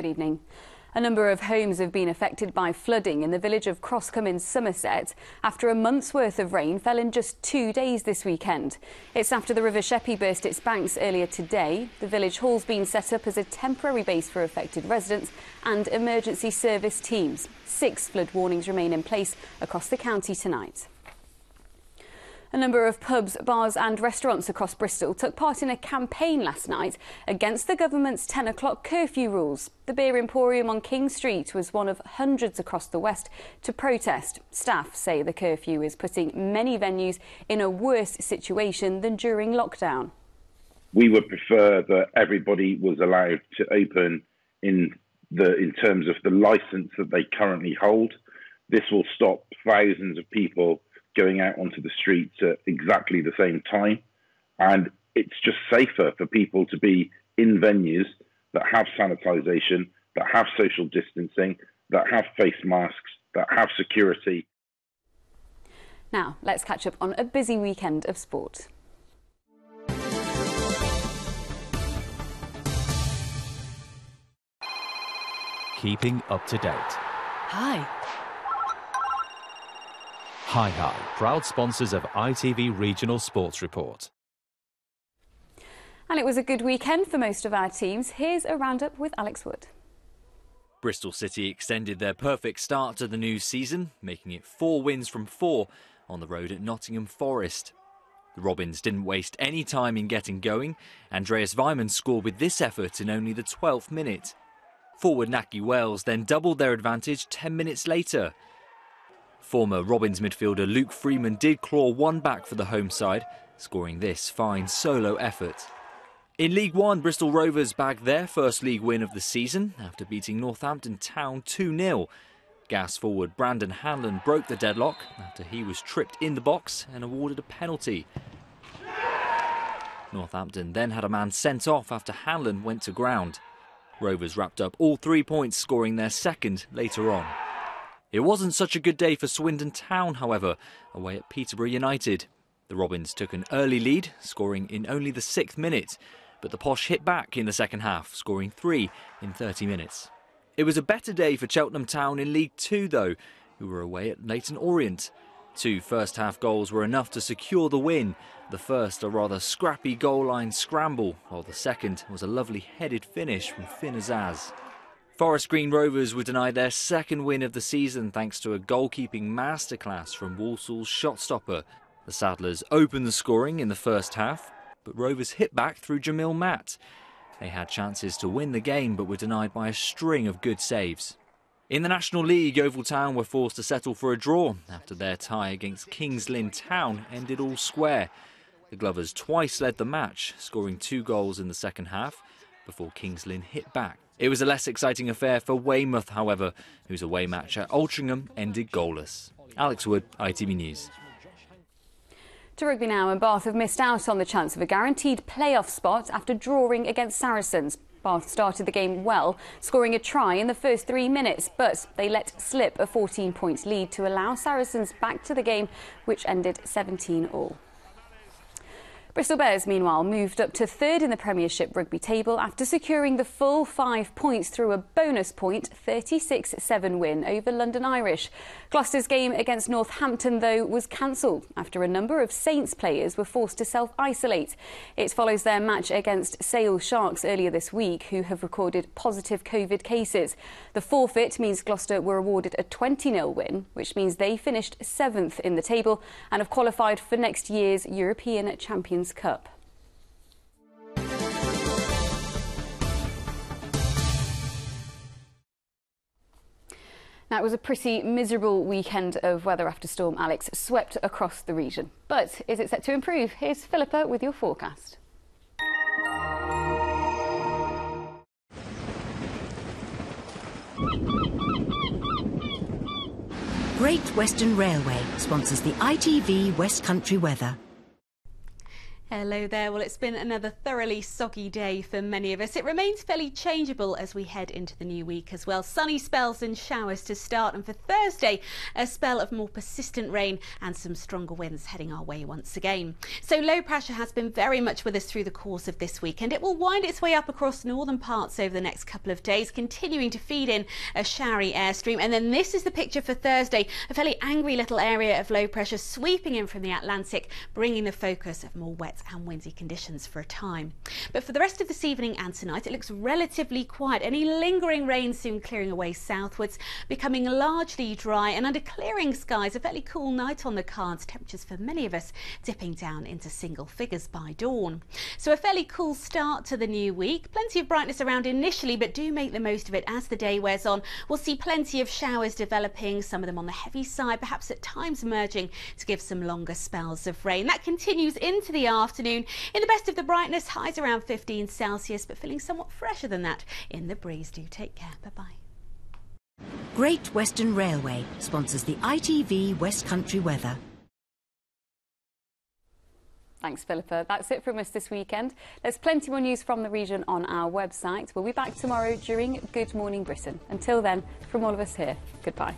Good evening. A number of homes have been affected by flooding in the village of Croscombe in Somerset after a month's worth of rain fell in just two days this weekend. It's after the River Sheppey burst its banks earlier today. The village hall's been set up as a temporary base for affected residents and emergency service teams. Six flood warnings remain in place across the county tonight. A number of pubs, bars and restaurants across Bristol took part in a campaign last night against the government's 10 o'clock curfew rules. The Beer Emporium on King Street was one of hundreds across the West to protest. Staff say the curfew is putting many venues in a worse situation than during lockdown. We would prefer that everybody was allowed to open in the in terms of the license that they currently hold. This will stop thousands of people going out onto the streets at exactly the same time. And it's just safer for people to be in venues that have sanitization, that have social distancing, that have face masks, that have security. Now, let's catch up on a busy weekend of sport. Keeping up to date. Hi. Hi Hi, proud sponsors of ITV Regional Sports Report. And it was a good weekend for most of our teams. Here's a roundup with Alex Wood. Bristol City extended their perfect start to the new season, making it four wins from four on the road at Nottingham Forest. The Robins didn't waste any time in getting going. Andreas Weimann scored with this effort in only the 12th minute. Forward Nakhi Wells then doubled their advantage 10 minutes later Former Robins midfielder Luke Freeman did claw one back for the home side, scoring this fine solo effort. In League One, Bristol Rovers bagged their first league win of the season after beating Northampton Town 2 0. Gas forward Brandon Hanlon broke the deadlock after he was tripped in the box and awarded a penalty. Northampton then had a man sent off after Hanlon went to ground. Rovers wrapped up all three points, scoring their second later on. It wasn't such a good day for Swindon Town, however, away at Peterborough United. The Robins took an early lead, scoring in only the sixth minute, but the Posh hit back in the second half, scoring three in 30 minutes. It was a better day for Cheltenham Town in League Two, though, who were away at Leyton Orient. Two first half goals were enough to secure the win. The first, a rather scrappy goal line scramble, while the second was a lovely headed finish from Finn Azaz. Forest Green Rovers were denied their second win of the season thanks to a goalkeeping masterclass from Walsall's shot stopper. The Saddlers opened the scoring in the first half, but Rovers hit back through Jamille Matt. They had chances to win the game but were denied by a string of good saves. In the National League, Yeovil Town were forced to settle for a draw after their tie against Kings Lynn Town ended all square. The Glovers twice led the match, scoring two goals in the second half before Kings Lynn hit back. It was a less exciting affair for Weymouth, however, whose away match at Altrincham ended goalless. Alex Wood, ITV News. To rugby now, and Bath have missed out on the chance of a guaranteed playoff spot after drawing against Saracens. Bath started the game well, scoring a try in the first three minutes, but they let slip a 14 points lead to allow Saracens back to the game, which ended 17 all. Bristol Bears, meanwhile, moved up to third in the Premiership rugby table after securing the full five points through a bonus point 36 7 win over London Irish. Gloucester's game against Northampton, though, was cancelled after a number of Saints players were forced to self isolate. It follows their match against Sale Sharks earlier this week, who have recorded positive COVID cases. The forfeit means Gloucester were awarded a 20 0 win, which means they finished seventh in the table and have qualified for next year's European Champions. Cup. Now, it was a pretty miserable weekend of weather after Storm Alex swept across the region. But is it set to improve? Here's Philippa with your forecast. Great Western Railway sponsors the ITV West Country weather. Hello there. Well, it's been another thoroughly soggy day for many of us. It remains fairly changeable as we head into the new week as well. Sunny spells and showers to start, and for Thursday, a spell of more persistent rain and some stronger winds heading our way once again. So, low pressure has been very much with us through the course of this week, and it will wind its way up across northern parts over the next couple of days, continuing to feed in a showery airstream. And then this is the picture for Thursday a fairly angry little area of low pressure sweeping in from the Atlantic, bringing the focus of more wet and windy conditions for a time. But for the rest of this evening and tonight, it looks relatively quiet. Any lingering rain soon clearing away southwards, becoming largely dry, and under clearing skies, a fairly cool night on the cards. Temperatures for many of us dipping down into single figures by dawn. So a fairly cool start to the new week. Plenty of brightness around initially, but do make the most of it as the day wears on. We'll see plenty of showers developing, some of them on the heavy side, perhaps at times merging to give some longer spells of rain. That continues into the afternoon afternoon. In the best of the brightness, highs around 15 Celsius, but feeling somewhat fresher than that in the breeze. Do take care. Bye bye. Great Western Railway sponsors the ITV West Country weather. Thanks, Philippa. That's it from us this weekend. There's plenty more news from the region on our website. We'll be back tomorrow during Good Morning Britain. Until then, from all of us here, goodbye.